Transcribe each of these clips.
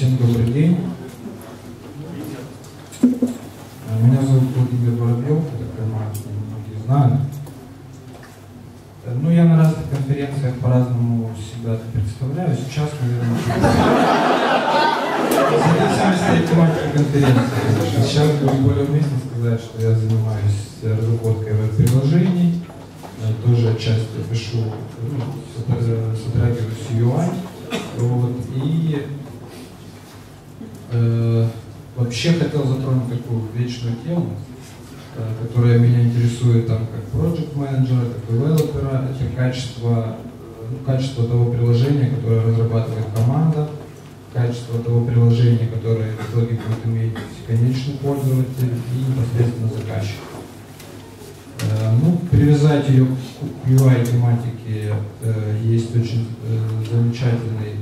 Всем добрый день. Э, Меня зовут Владимир Воробьев, понимаю, что многие знают. Э, Ну, я на разных конференциях по-разному себя представляю. Сейчас, наверное, зависимости от тематики конференции. Сейчас будет более уместно сказать, что я занимаюсь разработкой веб-приложений, э, тоже отчасти пишу, ну, сотра- сотрагиваю с UI. Вот, и э, вообще хотел затронуть такую вечную тему, э, которая меня интересует там как project менеджера, как девелопера, это качество, э, ну, качество того приложения, которое разрабатывает команда, качество того приложения, которое в итоге будет иметь конечный пользователь и непосредственно заказчик. Э, Ну, привязать ее к UI тематике есть очень замечательный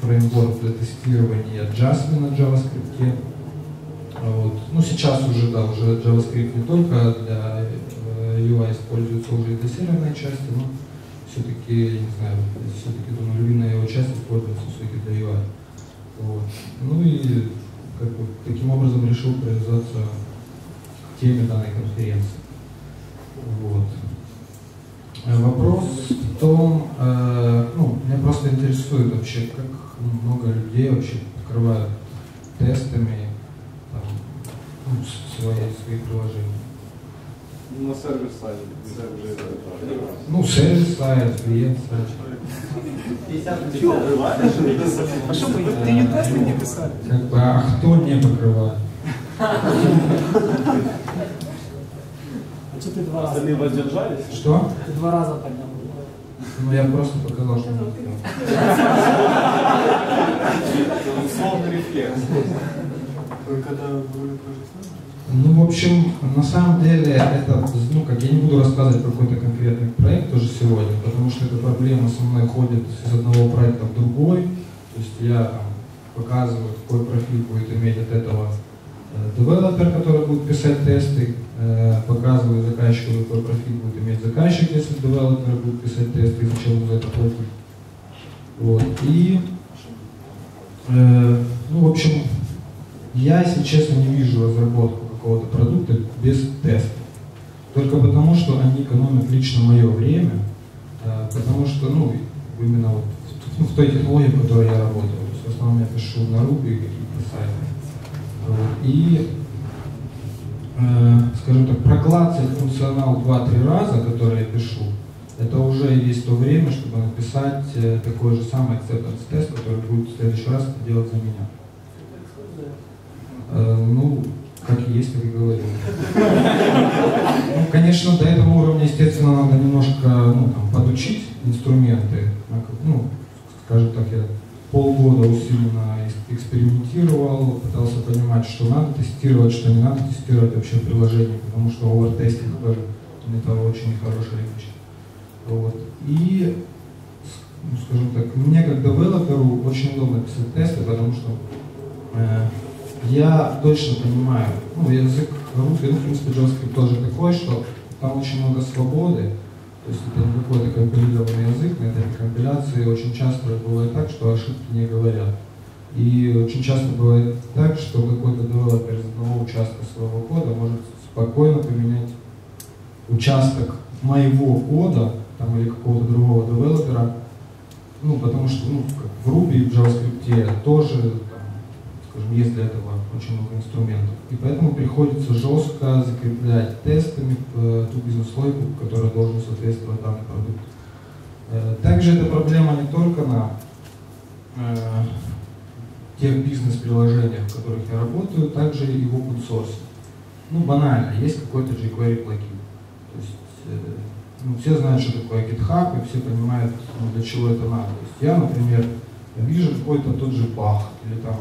фреймворк для тестирования Jasmine на JavaScript. Вот. Ну, сейчас уже, да, уже JavaScript не только для э, UI используется уже для серверной части, но все-таки, не знаю, все-таки, думаю, львиная его часть используется все-таки для UI. Вот. Ну и как бы, таким образом решил привязаться к теме данной конференции. Вот. Вопрос в том, э, ну, меня просто интересует вообще, как много людей вообще открывают тестами свои, свои приложения. На сервис-сайде, где уже это Ну, сервис сайт, клиент сайт. А что вы, ты не тесты не писали? Как бы, а кто не покрывает? А что ты два раза? Остальные воздержались? Что? Ты два раза поднял. Ну, я просто показал, что. Условный рефлекс. Когда вы Ну, в общем, на самом деле, это, ну, как я не буду рассказывать про какой-то конкретный проект тоже сегодня, потому что эта проблема со мной ходит из одного проекта в другой. То есть я там, показываю, какой профиль будет иметь от этого э, девелопер, который будет писать тесты, э, показываю заказчику, какой профиль будет иметь заказчик, если девелопер будет писать тесты, зачем ему за это платить. Вот. И, э, ну, в общем, я, если честно, не вижу разработку какого-то продукта без теста. Только потому, что они экономят лично мое время, э, потому что, ну, именно вот в, в той технологии, в которой я работаю. То есть в основном я пишу на Ruby какие-то сайты. И, э, скажем так, проклацать функционал 2-3 раза, который я пишу, это уже есть то время, чтобы написать э, такой же самый acceptance тест, который будет в следующий раз делать за меня. Э, ну, как есть, так и говорю. Ну, конечно, до этого уровня, естественно, надо немножко ну, там, подучить инструменты. Как- Ну, скажем так, я полгода усиленно экспериментировал, пытался понимать, что надо тестировать, что не надо тестировать вообще в приложении, потому что овертестинг тоже это очень хорошая вещь. Вот. И, ну, скажем так, мне как девелоперу очень удобно писать тесты, потому что э, я точно понимаю, ну, язык Ruby, ну, в принципе, JavaScript тоже такой, что там очень много свободы, то есть это не какой-то компилированный язык, на этой компиляции очень часто бывает так, что ошибки не говорят. И очень часто бывает так, что какой-то девелопер из одного участка своего кода может спокойно поменять участок моего кода там, или какого-то другого девелопера, ну, потому что ну, в Ruby и в JavaScript тоже там, скажем, есть для этого очень много инструментов. И поэтому приходится жестко закреплять тестами э, ту бизнес-логику, которая должен соответствовать данный продукт. Э, Также эта проблема не только на э, тех бизнес-приложениях, в которых я работаю, также и в open source. Ну, банально, есть какой-то jQuery плагин. То есть, ну, все знают, что такое GitHub, и все понимают, ну, для чего это надо. То есть я, например, вижу какой-то тот же баг, или там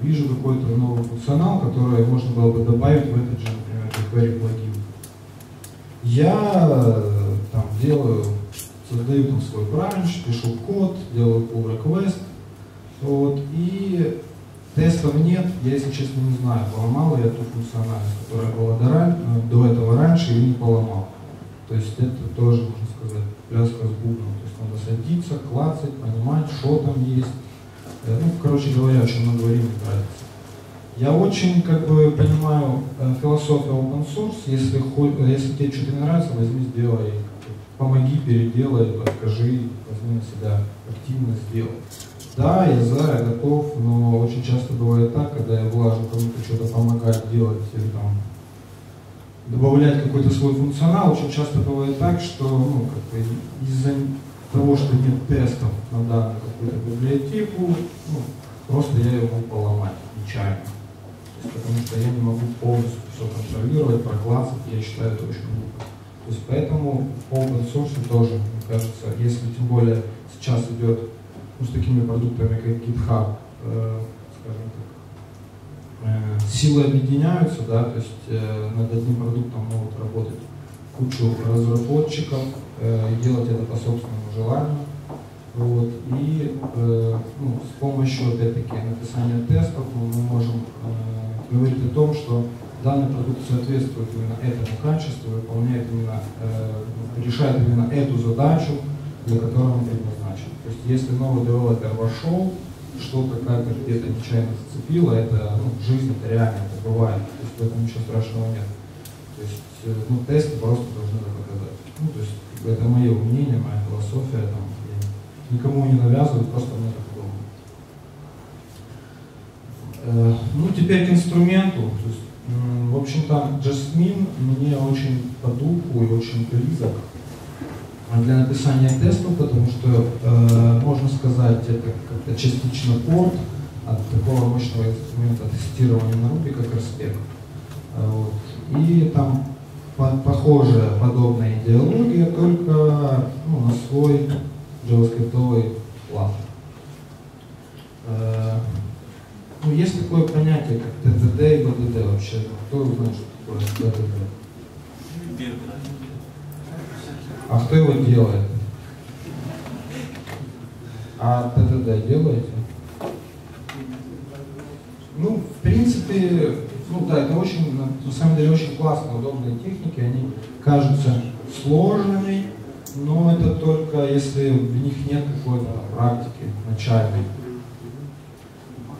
вижу какой-то новый функционал, который можно было бы добавить в этот же, например, jQuery плагин. Я там делаю, создаю там свой бранч, пишу код, делаю pull request, вот, и тестов нет, я, если честно, не знаю, поломал я эту функциональность, которая была до, до этого раньше или не поломал. То есть это тоже, можно сказать, пляска с бубном. То есть надо садиться, клацать, понимать, что там есть. Э, ну, короче говоря, очень много времени тратится. Я очень как бы понимаю э, философию open source. Если, э, если тебе что-то не нравится, возьми, сделай. Помоги, переделай, подскажи, возьми на себя активно сделай. Да, я за, я готов, но очень часто бывает так, когда я влажу кому-то что-то помогать делать или там добавлять какой-то свой функционал, очень часто бывает так, что ну, как бы из-за того, что нет тестов на данную какую-то библиотеку, ну, просто я ее могу поломать нечаянно. Есть, потому что я не могу полностью все контролировать, проклацать, я считаю это очень глупо. То есть поэтому open source тоже, мне кажется, если тем более сейчас идет ну, с такими продуктами, как GitHub, э, скажем так, э, силы объединяются, да, то есть э, над одним продуктом могут работать кучу разработчиков, э, делать это по собственному желанию. Вот. И э, ну, с помощью, опять-таки, написания тестов мы, можем э, говорить о том, что данный продукт соответствует именно этому качеству, выполняет именно, э, решает именно эту задачу, для которой он предназначен. То есть если новый девелопер вошел, что-то как-то где-то нечаянно зацепило, это ну, жизнь, это реально, это бывает. То есть в этом ничего страшного нет. То есть ну, тесты просто должны это показать. Ну, то есть это мое мнение, моя философия, там, я никому не навязываю, просто мне так удобно. Э, ну, теперь к инструменту. То есть, в общем-то, Jasmine мне очень по духу и очень близок для написания тестов, потому что, э, можно сказать, это как-то частично порт от такого мощного инструмента тестирования на Ruby, как RSpec. Э, вот. И там похожая подобная идеология, только ну, на свой JavaScript план. Э, ну, есть такое понятие, как TTD и BDD вообще. Кто знает, что такое BDD? А кто его делает? А ТТД делаете? Ну, в принципе, ну да, это очень, на самом деле, очень классные, удобные техники. Они кажутся сложными, но это только если в них нет какой-то практики начальной.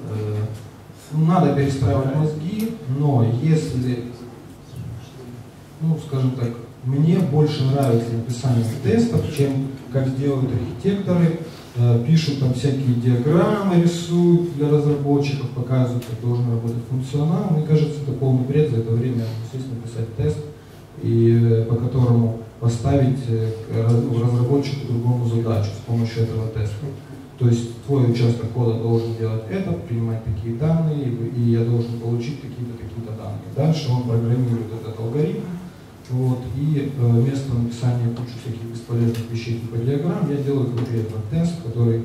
Э, надо перестраивать мозги, но если, ну, скажем так, мне больше нравится написание тестов, чем как делают архитекторы, пишут там всякие диаграммы, рисуют для разработчиков, показывают, как должен работать функционал. Мне кажется, это полный бред, за это время естественно написать тест, и, э, по которому поставить э, разработчику другому задачу с помощью этого теста. То есть твой участок кода должен делать это, принимать такие данные, и я должен получить какие-то какие-то данные. Дальше он программирует этот алгоритм, вот, и э, вместо написания кучи всяких бесполезных вещей типа диаграмм, я делаю конкретно тест, который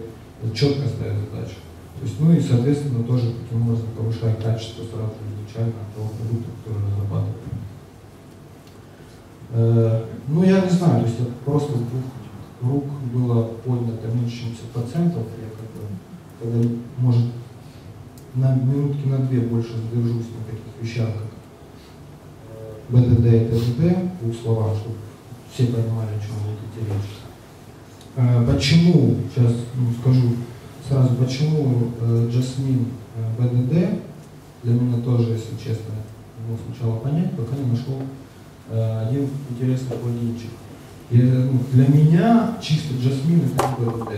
четко ставит задачу. То есть, ну и, соответственно, тоже таким образом повышая качество сразу изначально того продукта, который разрабатываю. Э, ну, я не знаю, то есть это просто двух рук было поднято меньше, чем 50%. Я как бы, когда, может, на минутки на две больше задержусь на таких вещах, БДД и ТДД, в двух словах, чтобы все понимали, о чем будет речь. Э, Почему, сейчас ну, скажу сразу, почему э, Jasmine э, БДД, для меня тоже, если честно, не мог сначала понять, пока не нашел э, один интересный плагинчик. И, ну, для меня чисто Jasmine это не БДД.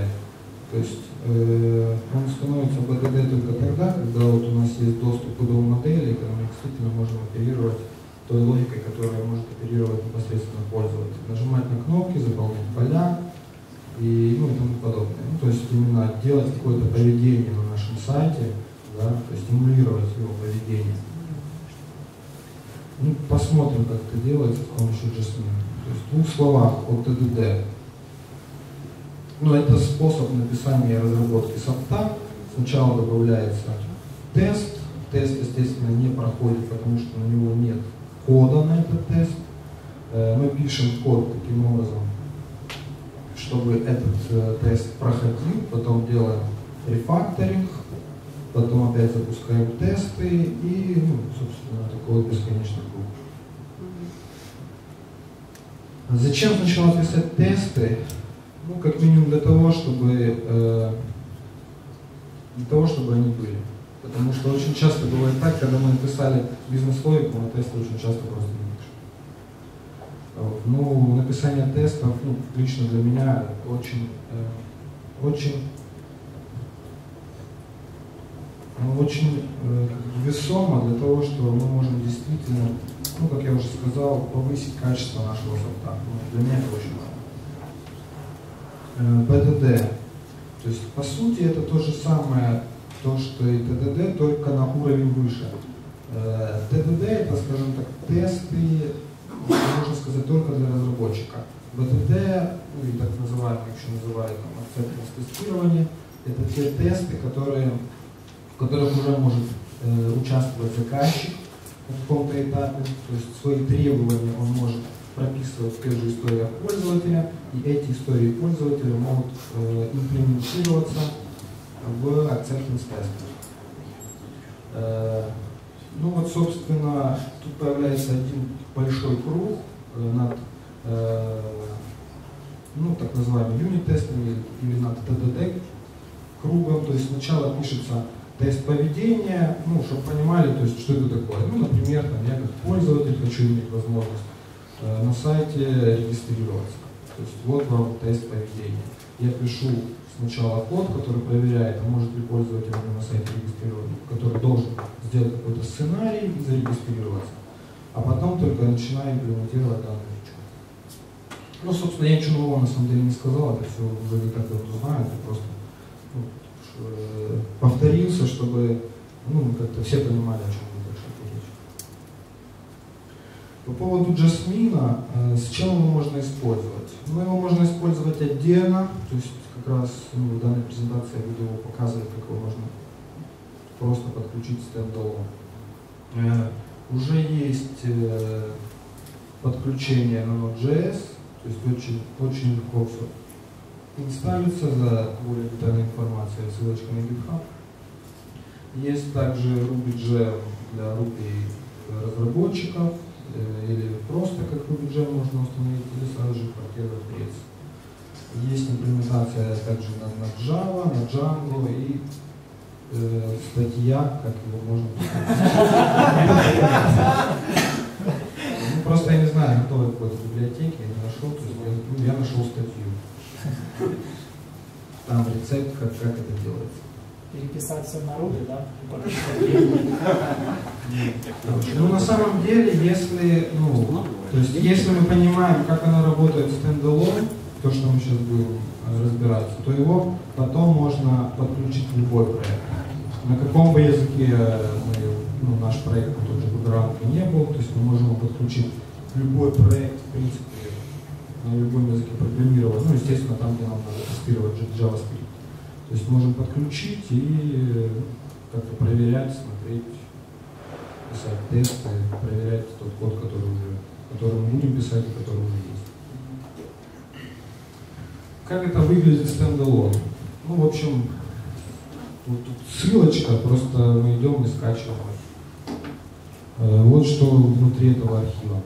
То есть э, он становится БДД только тогда, когда вот у нас есть доступ к модели, когда мы действительно можем оперировать той логикой, которая может оперировать непосредственно пользователь. Нажимать на кнопки, заполнять поля и, ну, и тому подобное. Ну, то есть именно делать какое-то поведение на нашем сайте, да, то есть стимулировать его поведение. Ну, посмотрим, как это делается с помощью Jasmine. То есть в двух словах о ТДД. Ну, это способ написания и разработки софта. Сначала добавляется тест. Тест, естественно, не проходит, потому что на него нет кода на этот тест. Э, Мы пишем код таким образом, чтобы этот э, тест проходил, потом делаем рефакторинг, потом опять запускаем тесты и, ну, собственно, такой бесконечный круг. Зачем сначала писать тесты? Ну, как минимум для того, чтобы э, для того, чтобы они были. Потому что очень часто бывает так, когда мы написали бизнес-логику, мы тесты очень часто просто не пишем. Ну, написание тестов, ну, лично для меня очень, э, очень, ну, очень э, весомо для того, что мы можем действительно, ну, как я уже сказал, повысить качество нашего софта. Ну, для меня это очень важно. Э, ПДД. То есть, по сути, это то же самое, то, что и ТДД, только на уровень выше. Э, ТДД это, скажем так, тесты, можно сказать, только для разработчика. БТД, ну и так называемые, еще называют там, acceptance тестирование, это те тесты, которые, в которых уже может э, участвовать заказчик на каком-то этапе, то есть свои требования он может прописывать в тех же историях пользователя, и эти истории пользователя могут э, имплементироваться в acceptance тесты. Э, ну вот, собственно, тут появляется один большой круг э, над э, ну, так называемыми юнит-тестами или над ТДД кругом. То есть сначала пишется тест поведения, ну, чтобы понимали, то есть, что это такое. Ну, например, там, я как пользователь хочу иметь возможность на сайте регистрироваться. То есть вот вам тест поведения. Я пишу сначала код, который проверяет, а может ли пользователь на сайте регистрироваться, который должен сделать какой-то сценарий и зарегистрироваться. А потом только начинаю имплементировать данную фичу. Ну, собственно, я ничего нового на самом деле не сказал, это все уже не так давно знаю, это просто ну, э, повторился, чтобы ну, как-то все понимали, о чем. По поводу Жасмина, э, с чем его можно использовать? Ну, его можно использовать отдельно, то есть как раз ну, в данной презентации я буду показывать, как его можно просто подключить стендалон. Э, уже есть э, подключение на Node.js, то есть очень, очень легко все инсталлится за более детальной информацией, ссылочка на GitHub. Есть также RubyGem для Ruby разработчиков, э, или просто как RubyGem можно установить, или сразу же проделать пресс. Есть имплементация также на, на Java, на Django и э, статья, как его можно Ну, просто я не знаю, готовой какой-то библиотеки, я не нашел, то есть я, ну, я нашел статью. Там рецепт, как, как это делается. Переписать все на руки, да? Ну, на самом деле, если, ну, то есть, если мы понимаем, как оно работает стендалон, то, что мы сейчас будем э, разбираться, то его потом можно подключить в любой проект. На каком бы языке э, мы, ну, наш проект, тот же Background не был, то есть мы можем его подключить в любой проект, в принципе, на любом языке программировать, ну, естественно, там, где нам надо тестировать JavaScript. То есть можем подключить и э, как-то проверять, смотреть, писать тесты, проверять тот код, который уже, который мы будем писать и который уже есть. Как это выглядит стендалон? Ну, в общем, вот тут ссылочка, просто мы идем и скачиваем. Э, вот что внутри этого архива.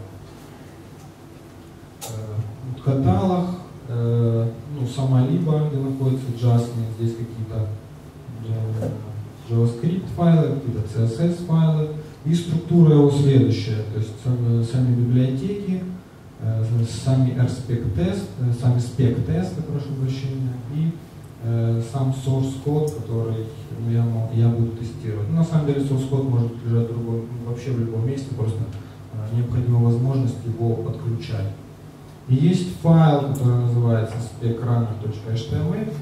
Э, каталог, э, ну, сама либо, где находится Jasmine, здесь какие-то JavaScript файлы, какие-то CSS файлы. И структура его следующая, то есть сами библиотеки, сами RSpec тест, сами спек тесты, прошу прощения, и э, сам source код, который ну, я, я буду тестировать. Ну, на самом деле source код может лежать в другом, вообще в любом месте, просто э, необходима возможность его подключать. И есть файл, который называется specrunner.html,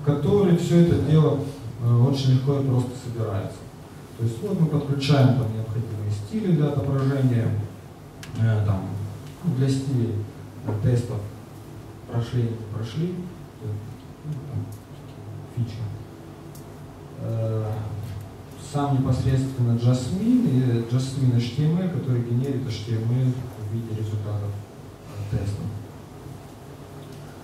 в который все это дело э, очень легко и просто собирается. То есть вот мы подключаем там необходимые стили для отображения, э, там, ну, для стилей э, тестов прошли, не прошли, ну, фичи. Э, сам непосредственно Jasmine и Jasmine HTML, который генерит HTML в виде результатов э, теста.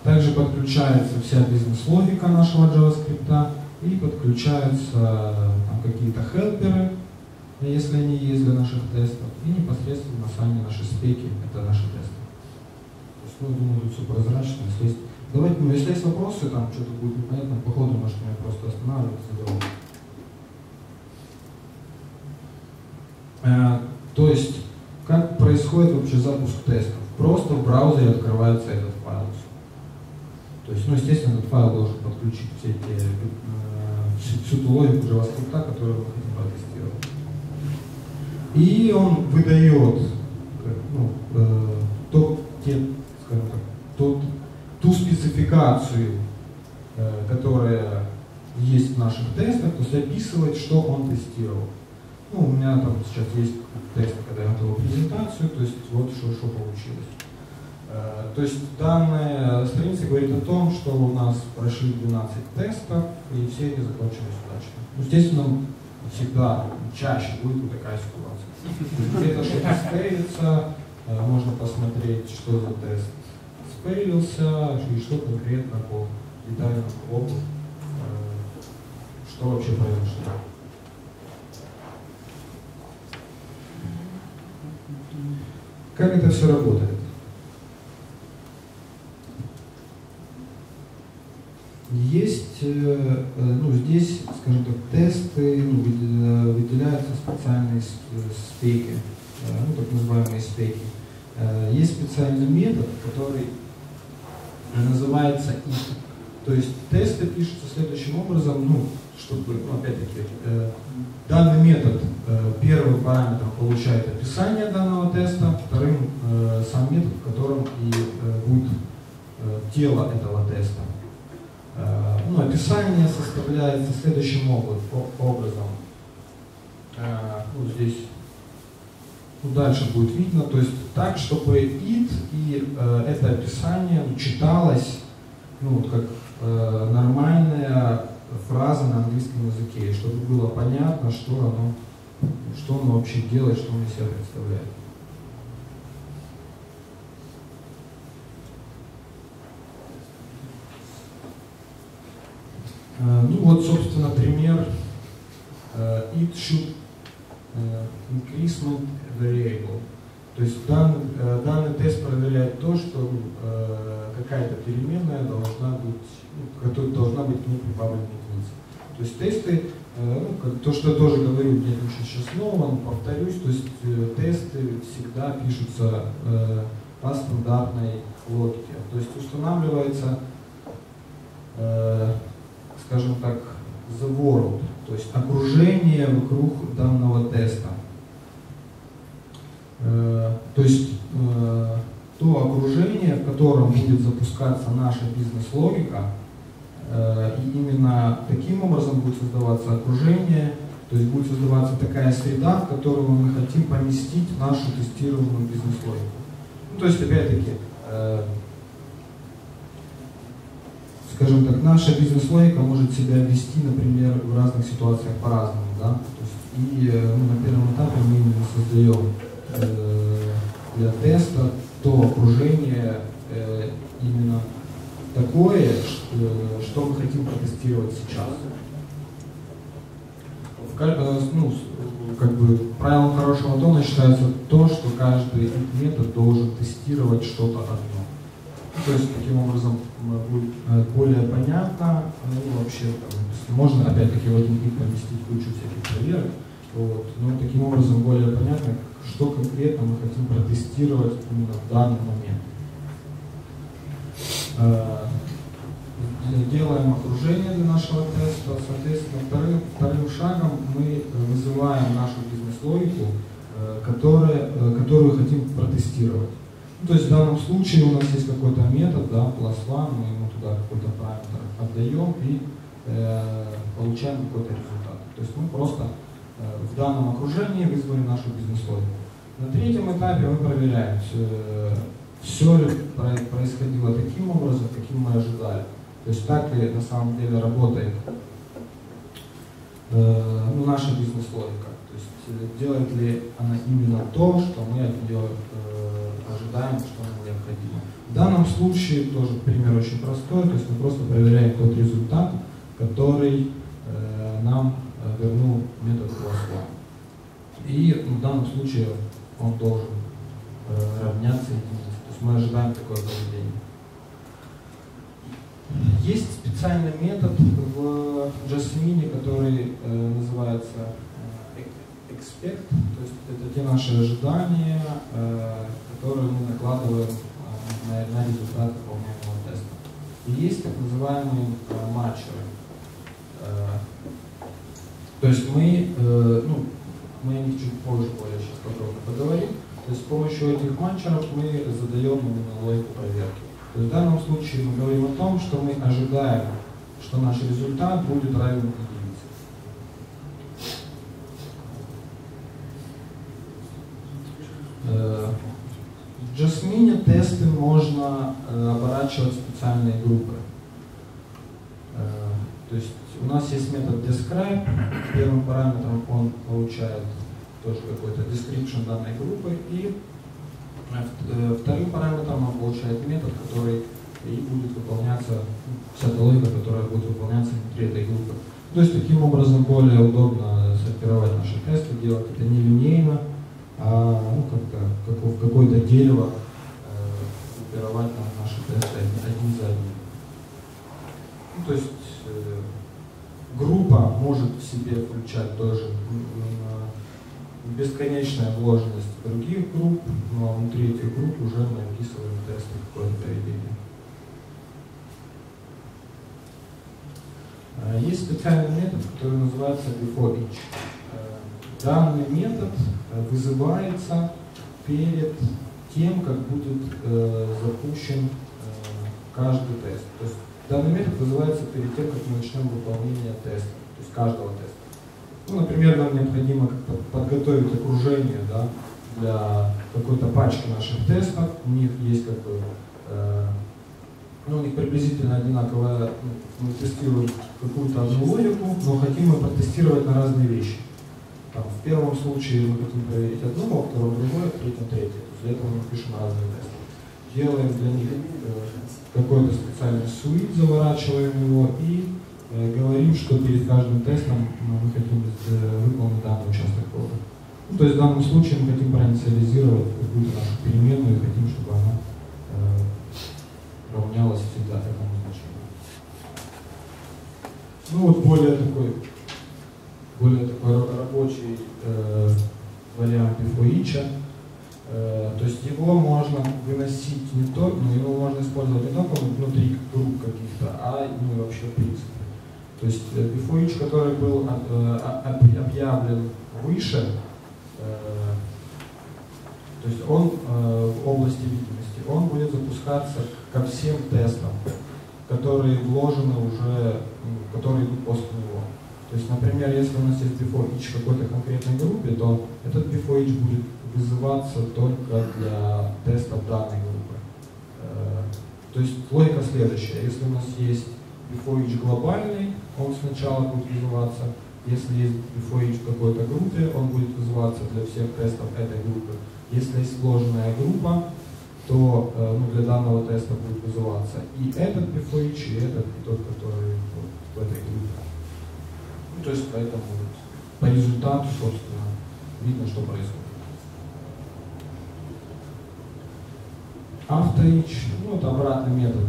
Также подключается вся бизнес-логика нашего JavaScript и подключаются какие-то хелперы, но если они есть для наших тестов, и непосредственно сами наши спеки, это наши тесты. То есть, ну, думаю, тут все прозрачно. Если есть, давайте, ну, если есть вопросы, там что-то будет непонятно, по ходу, может, меня просто останавливать, задавать. Э, то есть, как происходит вообще запуск тестов? Просто в браузере открывается этот файл. То есть, ну, естественно, этот файл должен подключить все эти, э, всю, всю ту логику JavaScript, которую мы хотим протестировать. И он выдает ну, э, тот, те, скажем так, тот, ту спецификацию, э, которая есть в наших тестах, то есть описывает, что он тестировал. Ну, у меня там сейчас есть тест, когда я готовил презентацию, то есть вот что, что получилось. Э, то есть данная страница говорит о том, что у нас прошли 12 тестов, и все они закончились удачно. Естественно, всегда чаще будет вот такая ситуация. Где-то что-то спейлится, э, можно посмотреть, что за тест спейлился, и что конкретно по детальному коду, э, что вообще произошло. Как это все работает? Есть, э, э, ну, здесь, скажем так, тесты, ну, выделяются специальные спеки, э, ну, так называемые спеки. Есть специальный метод, который называется if. То есть тесты пишутся следующим образом, ну, чтобы, ну, опять-таки, данный метод первым параметром получает описание данного теста, вторым сам метод, в котором и будет тело этого теста. Описание составляется следующим образом. Э, ну, здесь дальше будет видно, то есть так, чтобы it и э, это описание читалось ну, вот как э, нормальная фраза на английском языке, чтобы было понятно, что оно, что оно вообще делает, что оно из себя представляет. Э, ну вот, собственно, пример э, it should э, increasement variable. То есть данный, данный тест проверяет то, что какая-то переменная должна быть, ну, должна быть не прибавлена единица. То есть тесты, ну, как, то, что я тоже говорю, мне очень сейчас нового, повторюсь, то есть тесты всегда пишутся по стандартной логике. То есть устанавливается скажем так, the world, то есть окружение вокруг данного теста. Э, то есть э, то окружение, в котором будет запускаться наша бизнес-логика, э, и именно таким образом будет создаваться окружение, то есть будет создаваться такая среда, в которую мы хотим поместить нашу тестируемую бизнес-логику. Ну, то есть, опять-таки, скажем так, наша бизнес-логика может себя вести, например, в разных ситуациях по-разному, да, и э, ну, на первом этапе мы именно создаем э, для теста то окружение э, именно такое, что, что мы хотим протестировать сейчас. В, э, ну, как бы правилом хорошего тона считается то, что каждый метод должен тестировать что-то одно. То есть таким образом будет э, более понятно, ну, вообще там, можно опять-таки в один клик поместить кучу всяких проверок, вот, но таким образом более понятно, что конкретно мы хотим протестировать именно в данный момент. Э, делаем окружение для нашего теста. Соответственно, вторым, вторым шагом мы вызываем нашу бизнес-логику, э, которую хотим протестировать. То есть в данном случае у нас есть какой-то метод, да, plus one, мы ему туда какой-то параметр отдаем и э, получаем какой-то результат. То есть мы просто э, в данном окружении вызвали нашу бизнес-логику. На третьем этапе мы проверяем, э, все ли происходило таким образом, каким мы ожидали. То есть так ли на самом деле работает э, ну, наша бизнес-логика. То есть э, делает ли она именно то, что мы от нее ожидаем, что необходимо. В данном случае тоже пример очень простой, то есть мы просто проверяем тот результат, который э, нам э, вернул метод класса. И в данном случае он должен э, равняться единице. То есть мы ожидаем такое поведение. Есть специальный метод в Jasmine, который э, называется э, expect, то есть это те наши ожидания, э, которые мы накладываем э, на, на результат выполняемого теста. И есть так называемые э, матчеры. Э, то есть мы, э, ну, мы о них чуть позже более сейчас подробно поговорим. То есть с помощью этих матчеров мы задаем именно логику проверки. То есть в данном случае мы говорим о том, что мы ожидаем, что наш результат будет равен единице. Э, В Jasmine тесты можно э, оборачивать в специальные группы. Э, То есть у нас есть метод describe, первым параметром он получает тоже какой-то description данной группы, и э, э, вторым параметром он получает метод, который и будет выполняться, вся логика, которая будет выполняться внутри этой группы. То есть таким образом более удобно сортировать наши тесты, делать это не линейно, а ну, как-то как какое-то дерево э, группировать на- тесты один, за одним. Ну, то есть э, группа может в себе включать тоже бесконечная вложенность других групп, но внутри этих групп уже мы описываем тесты какое-то поведение. Э, Есть специальный метод, который называется before each. Э, Данный метод вызывается перед тем, как будет э, запущен каждый тест. То есть данный метод вызывается перед тем, как мы начнем выполнение теста, то есть каждого теста. Ну, например, нам необходимо подготовить окружение да, для какой-то пачки наших тестов. У них есть как бы э, ну, у них приблизительно одинаковая, ну, мы тестируем какую-то одну логику, но хотим мы протестировать на разные вещи. Там, в первом случае мы хотим проверить одно, во втором другое, в третьем третье. То есть для этого мы пишем разные. Делаем для них э, какой-то специальный суит, заворачиваем его и э, говорим, что перед каждым тестом мы хотим э, выполнить данный участок кода. Ну, то есть в данном случае мы хотим проинициализировать какую-то нашу переменную и хотим, чтобы она равнялась всегда этому значению. Ну вот более такой, более такой ра- рабочий э, вариант бифоича. Э, то есть его можно выносить не только, ну, его можно использовать не только внутри групп каких-то, а ну, и вообще в принципе. То есть э, бифоич, который был э, об- объявлен выше, э, то есть он э, в области видимости, он будет запускаться ко всем тестам, которые вложены уже, ну, которые идут после него. То есть, например, если у нас есть before each в какой-то конкретной группе, то этот before each будет вызываться только для тестов данной группы. Э, То есть логика следующая. Если у нас есть before each глобальный, он сначала будет вызываться. Если есть before each в какой-то группе, он будет вызываться для всех тестов этой группы. Если есть вложенная группа, то э, ну, для данного теста будет вызываться и этот before each, и этот, и тот, который вот в этой группе. Ну, то есть поэтому вот по результату, собственно, видно, что происходит. Автоич, ну это обратный метод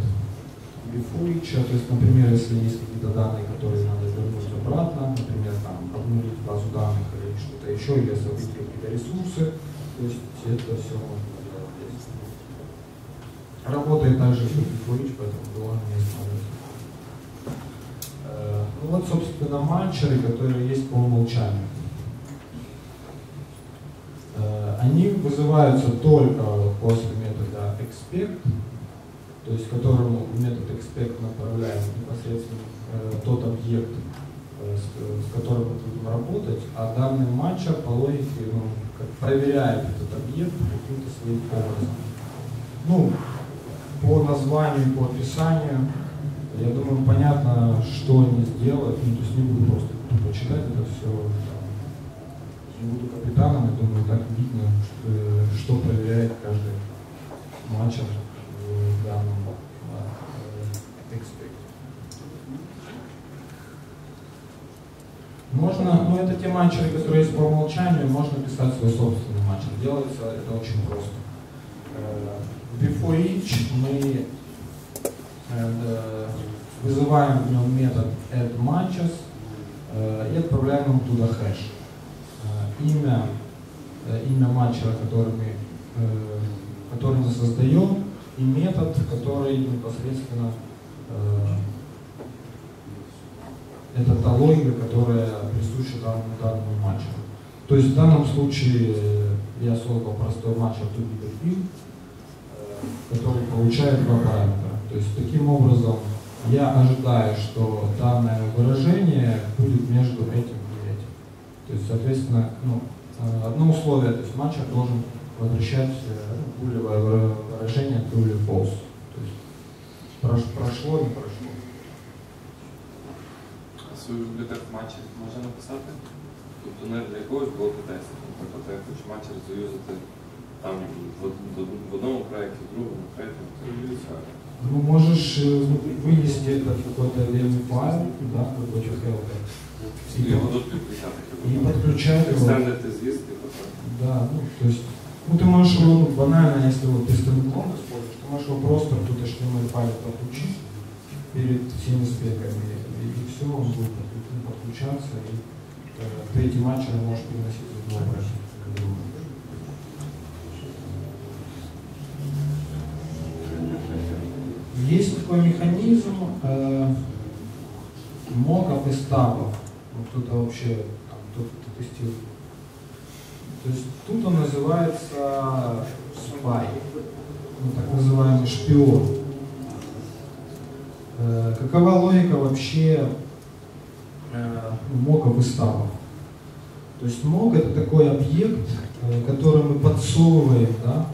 бифуича, то есть, например, если есть какие-то данные, которые надо вернуть обратно, например, там, обнулить базу данных или что-то еще, или забыть какие-то ресурсы, то есть это все можно делать здесь. Работает также и бифуич, поэтому было не использовать. Э, Ну вот, собственно, матчеры, которые есть по умолчанию. Э, Они вызываются только после expect, то есть которому метод expect направляем непосредственно э, тот объект, э, с, э, с которым мы будем работать, а данный матчер по логике ну, как проверяет этот объект каким-то своим образом. Ну, по названию, по описанию, я думаю, понятно, что они сделают, ну, то есть не буду просто тупо читать это все, не буду капитаном, я думаю, так видно, что, э, что проверяет каждый матч в данном э, экспекте. Можно, ну это те матчеры, которые есть по умолчанию, можно писать свой собственный матчер. Делается это очень просто. Э, Before each мы э, вызываем в нем метод add matches э, и отправляем ему туда хэш. Э, имя, э, имя матчера, который мы, э, который мы создаем, и метод, который непосредственно э, это та логика, которая присуща данному, данному матчеру. То есть в данном случае э, я создал простой to be field, э, который получает два параметра. То есть таким образом я ожидаю, что данное выражение будет между этим и этим. То есть, соответственно, ну, э, одно условие, то есть матчер должен возвращать булевое выражение true или false. То есть прошло, не прошло. Свою бібліотеку матчів можна написати? Тобто не для якогось блоку тесту. Наприклад, я хочу матчер заюзати там в, в одному проєкті, в другому, в третьому. Ну, можешь вынести это в какой-то отдельный файл, да, какой-то helper. І його тут підключати. И подключать его. Екстендити звістки, тобто. Да, ну, то есть, ну ты можешь его ну, банально, если вот ты стендалон используешь, ты можешь его просто в тут HTML файле подключить перед всеми спеками, и, и все, он будет подключаться, и э, ты эти матчи можешь переносить к другому. Есть такой механизм э, моков и стабов. Вот кто-то вообще там, кто-то тестирует. То есть тут он называется спай, ну, так называемый шпион. Э, какова логика вообще э, моков и стабов? То есть мок это такой объект, э, который мы подсовываем, да,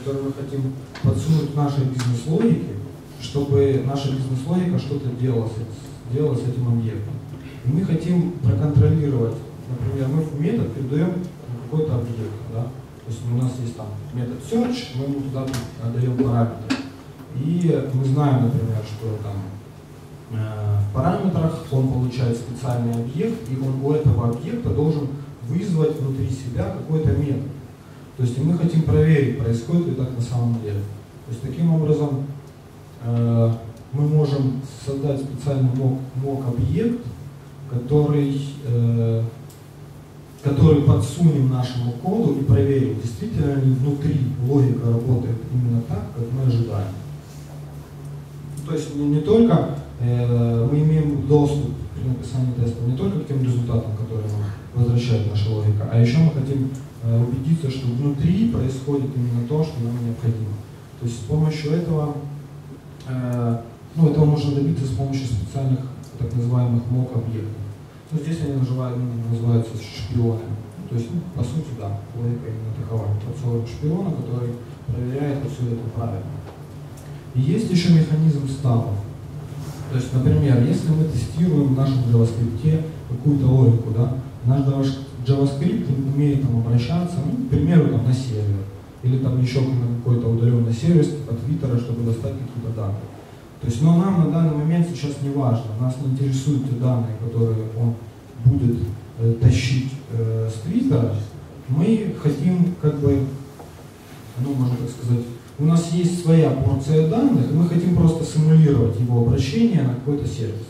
который мы хотим подсунуть нашей бизнес-логике, чтобы наша бизнес-логика что-то делала делала с этим объектом. И мы хотим проконтролировать, например, мы в метод передаем какой-то объект, да, то есть у нас есть там метод search, мы ему туда отдаем параметры. И мы знаем, например, что там э, в параметрах он получает специальный объект, и он у этого объекта должен вызвать внутри себя какой-то метод. То есть мы хотим проверить, происходит ли так на самом деле. То есть таким образом Э, мы можем создать специальный мок-объект, который, э, который подсунем нашему коду и проверим, действительно ли внутри логика работает именно так, как мы ожидаем. То есть не, не только э, мы имеем доступ при написании теста не только к тем результатам, которые нам возвращает наша логика, а еще мы хотим убедиться, что внутри происходит именно то, что нам необходимо. То есть с помощью этого Э, ну, этого можно добиться с помощью специальных так называемых мок-объектов. Ну, здесь они называют, называются шпионами. То есть, ну, по сути, да, логика именно такова. Подсовываем шпиона, который проверяет, все это правильно. И есть еще механизм става. То есть, например, если мы тестируем в нашем JavaScript какую-то логику, да, наш JavaScript умеет там обращаться, ну, к примеру, там, на сервер или там еще какой-то удаленный сервис типа Твиттера, чтобы достать какие-то данные. То есть, но нам на данный момент сейчас не важно, нас не интересуют те данные, которые он будет э, тащить э, с Твиттера. Мы хотим, как бы, ну, можно так сказать, у нас есть своя порция данных, мы хотим просто симулировать его обращение на какой-то сервис.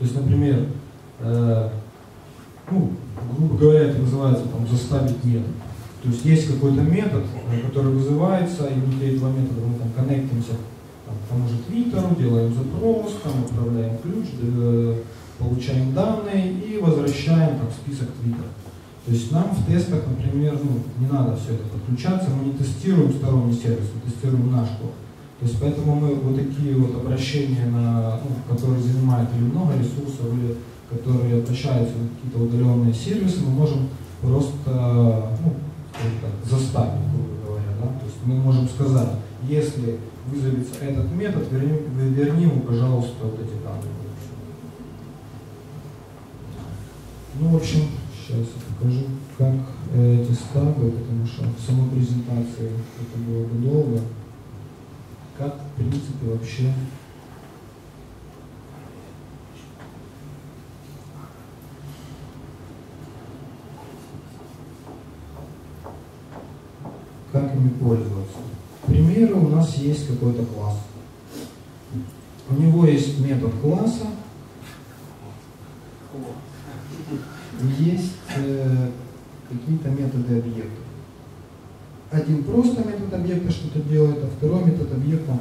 То есть, например, э, ну, грубо говоря, это называется там, заставить метод. То есть есть какой-то метод, э, который вызывается, и внутри этого метода мы там коннектимся там, к тому же Твиттеру, делаем запрос, там отправляем ключ, э, получаем данные и возвращаем там, список Твиттера. То есть нам в тестах, например, ну, не надо все это подключаться, мы не тестируем сторонний сервис, мы тестируем наш код. То есть поэтому мы вот такие вот обращения, на, ну, которые занимают или много ресурсов, или которые обращаются на какие-то удаленные сервисы, мы можем просто ну, заставить, грубо говоря. Да? То есть мы можем сказать, если вызовется этот метод, верни, верни ему, пожалуйста, вот эти данные. Ну, в общем, сейчас я покажу, как эти ставы, потому что в самой презентации это было бы долго, как, в принципе, вообще как ими пользоваться. Примеру, у нас есть какой-то класс. У него есть метод класса, есть э, какие-то методы объектов. Один просто метод объекта что-то делает, а второй метод объекта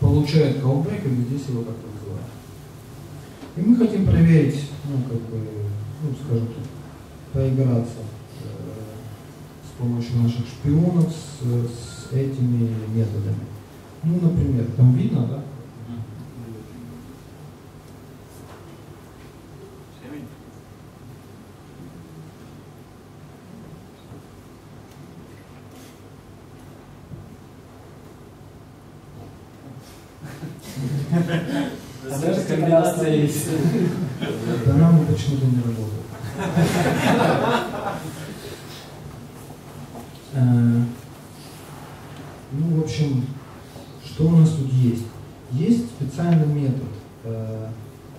получает callback и здесь его как-то вызывает. И мы хотим проверить, ну, как бы, ну, скажем так, поиграться э, с помощью наших шпионов с, с этими методами. Ну, например, там видно, да? Даже комбинация есть. Да нам почему-то не работает. Э, Ну, в общем, что у нас тут есть? Специальный метод, э,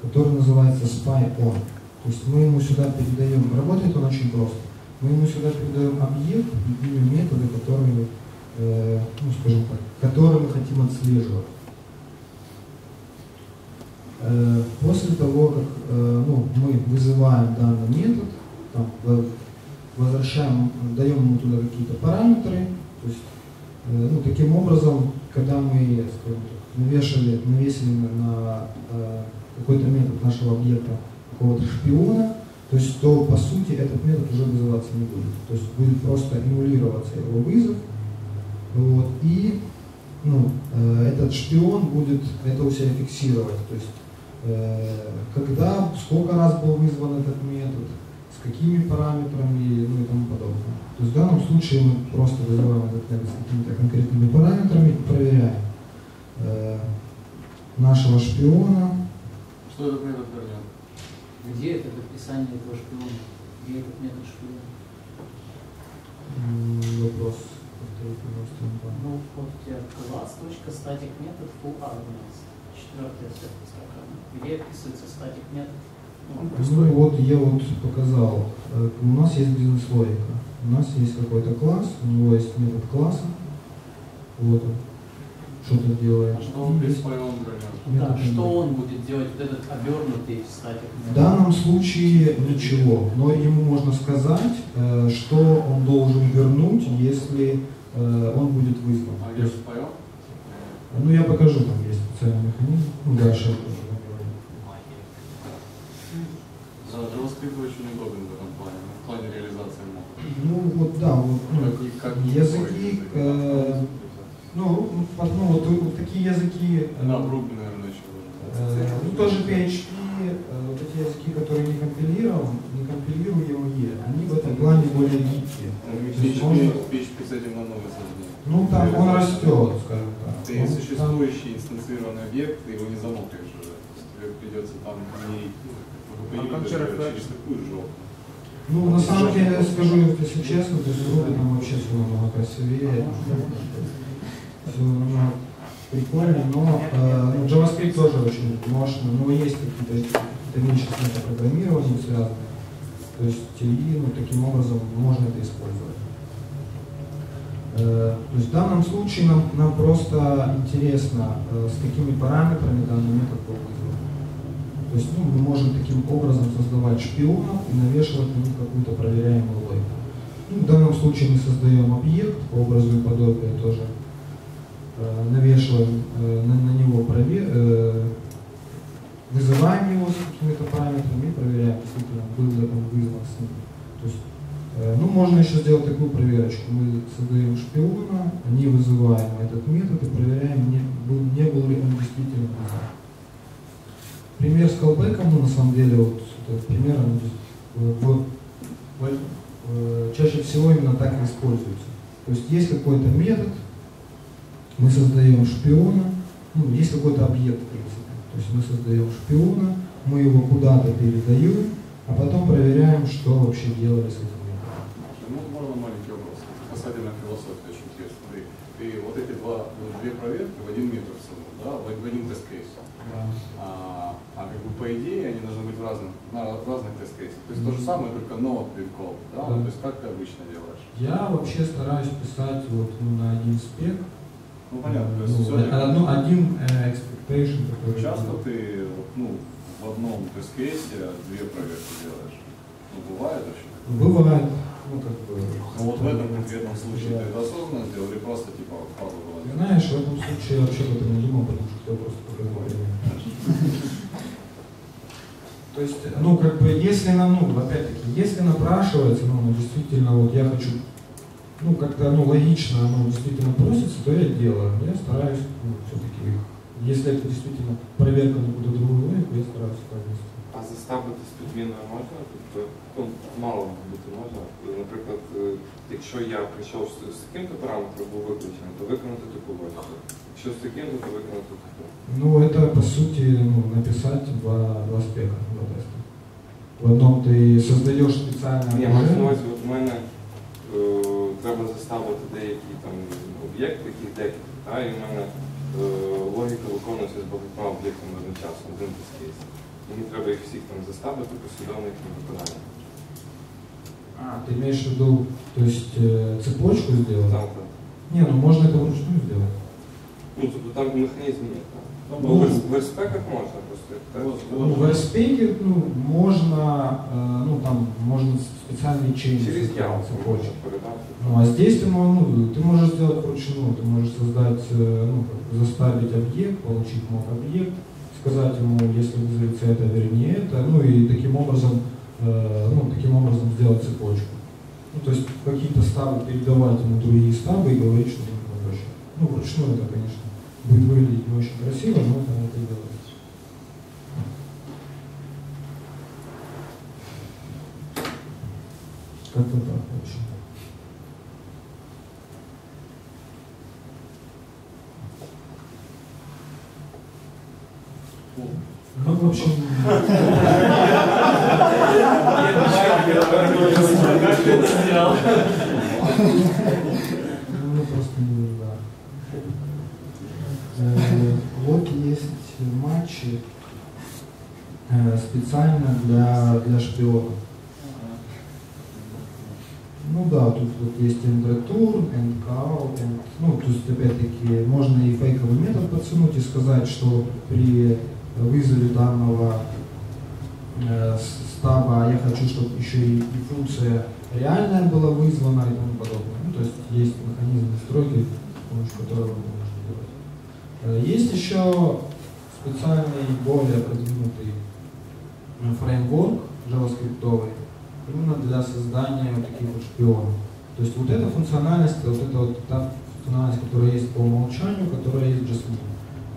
который называется spy-on. То есть мы ему сюда передаем, работает он очень просто. Мы ему сюда передаем объект и имя метода, которые, э, ну, скажем так, которые мы хотим отслеживать. Э, После того, как ну, мы вызываем данный метод, там, возвращаем, даем ему туда какие-то параметры, то есть, ну, таким образом, когда мы, скажем так, навешали, навесили на, э, какой-то метод нашего объекта какого-то шпиона, то есть, то по сути этот метод уже вызываться не будет. То есть будет просто эмулироваться его вызов, вот, и ну, э, этот шпион будет это у себя фиксировать. То есть, э, когда, сколько раз был вызван этот метод, с какими параметрами, ну и тому подобное. То есть в данном случае мы просто вызываем этот метод с какими-то конкретными параметрами и проверяем э, нашего шпиона. Что этот метод вернет? Где это в описании этого шпиона? Где этот метод шпиона? Вопрос. Ну, вот у тебя класс, точка, статик метод, full arguments. Четвертая строка. Где описывается статик метод? Ну, Ну вот я вот показал. Э, У нас есть бизнес-логика. У нас есть какой-то класс, у него есть метод класса. Вот он. Что-то делает. А что он И без есть спайон вернет? Да, что он будет делать, вот этот обернутый статик В данном случае ничего, но ему можно сказать, э, что он должен вернуть, если э, он будет вызван. А где спайон? ну я покажу, там есть специальный механизм. Ну, дальше. Да, JavaScript очень удобен в этом плане, в плане реализации мода. Ну вот да, вот, ну, Как как языки, э, ну, ну, ну, вот, вот такие языки, э, в Ruby, наверное, еще Э, Ну, тоже PHP, э, вот эти языки, которые не компилирован, не компилируемые, они в этом плане более гибкие. Есть PHP, можно- PHP с этим намного сложнее. Ну, там он растет, скажем так. Ты Он там- существующий инстанцированный объект, ты его не замотаешь уже. То есть тебе придется там не А как же через такую жопу. Ну, на самом деле, скажу, если честно, то есть там вообще намного красивее. Прикольно, но э, ну, JavaScript тоже очень мощно, но есть какие-то какие вещи с метапрограммированием связанные. То есть и ну, таким образом можно это использовать. Э, То есть в данном случае нам, нам просто интересно, э, с какими параметрами данный метод был. То есть ну, мы можем таким образом создавать шпионов и навешивать на них какую-то проверяемую логику. Ну, в данном случае мы создаем объект по образу и подобию тоже, навешиваем на, него вызываем его с какими-то параметрами и проверяем, действительно, был ли он вызван с ним. То есть, ну, можно еще сделать такую проверочку. Мы создаем шпиона, не вызываем этот метод и проверяем, не был, не был ли он действительно вызван. Пример с колбеком, ну, на самом деле, вот этот пример, он э, в- э, чаще всего именно так и используется. То есть есть какой-то метод, мы создаем шпиона, ну, есть какой-то объект, в принципе. То есть мы создаем шпиона, мы его куда-то передаем, а потом проверяем, что вообще делали с этим. Ну, можно маленький вопрос. Касательно философии очень интересно. Смотри, ты вот эти два, две проверки в один метод всунул, да, в один тест-кейс. А, а как бы по идее они должны быть в разных, на разных тест-кейсах. То есть то же самое, только no print да? Да. То есть как ты обычно делаешь? Я вообще стараюсь писать вот ну, на один спек, Ну понятно, то Ну, есть всё- одно- один э, expectation, который... часто ты ну, в одном тест-кейсе две проверки делаешь. Ну, бывает вообще. Бывает, ну как бы. Ну вот в этом конкретном случае ты это осознанно сделал или просто типа впадло было? Знаешь, в этом случае я вообще об этом не думал, потому что хотел просто пример. То есть, ну, как бы, если нам, ну, опять-таки, если напрашивается, ну, ну, действительно, вот я хочу, ну, как-то, ну, логично, оно действительно просится, то я делаю. Я стараюсь, ну, все-таки, если это действительно проверка на какую-то другую логику, я стараюсь так вести. А заставити з підміною можна? Тобто, ну, мало бути можна. Наприклад, е, якщо я прийшов з, з таким-то параметром був виключений, то виконати таку логіку. Якщо з таким-то, то виконати таку. Ну, это, по сути, ну, написать два, два спека, два теста. В одном ты создаешь специальное Ні, маю на окружение. увазі, от у мене е, треба заставити деякий там об'єкт, яких декілька, та, і в мене е, логіка виконується з багатьма об'єктами одночасно, один тест-кейс. Мені треба їх всіх там заставити послідовно їхнє виконання. А, ты имеешь в виду, то есть э, цепочку сделать? Так, так. Не, ну можно это вручную сделать. Ну, тобто там механізм є. так. Ну, Ну, в, в респеках можна просто. так. Вот, Ну, в RSpec, ну, можно, э, ну, там, можно специальный чейн Через яму. Ну, а здесь ты, ну, ты можешь сделать вручную, ты можешь создать, э, ну, как, заставить объект, получить мод объект, сказать ему, если вызовется это, верни это, ну и таким образом, э, ну, таким образом сделать цепочку. Ну, то есть какие-то стабы передавать ему другие стабы и говорить, что нужно обращать. Ну, вручную это, конечно, будет выглядеть не очень красиво, но это, это делается. Как-то так, в общем. Ну, в общем, ну, просто не да. Э, Вот есть матчи э, специально для, для шпионов. Ну да, тут вот есть end call, end, ну, то есть, опять-таки, можно и фейковый метод подсунуть и сказать, что при вызове данного э, стаба я хочу, чтобы еще и, и функция реальная была вызвана и тому подобное. Ну, то есть есть механизм настройки, с помощью которого можно делать. Э, Есть еще специальный, более продвинутый фреймворк JavaScript, именно для создания вот таких вот шпионов. То есть вот эта функциональность, вот эта вот та функциональность, которая есть по умолчанию, которая есть в Jasmine.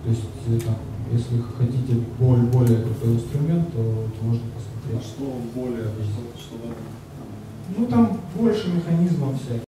То есть э, там, если хотите более, более крутой инструмент, то, то можно А посмотреть. что более, что, что? Ну там больше механизмов всяких.